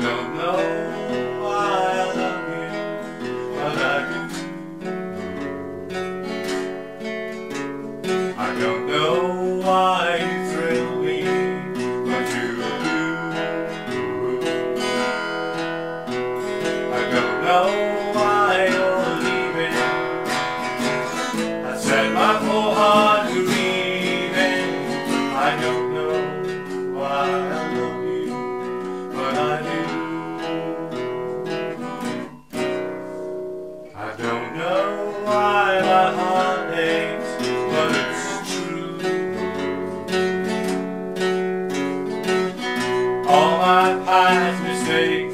don't know. all my past mistakes.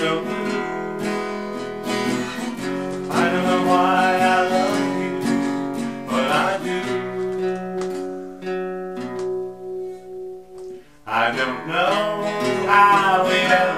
so I don't know why I love you, but I do. I don't know how it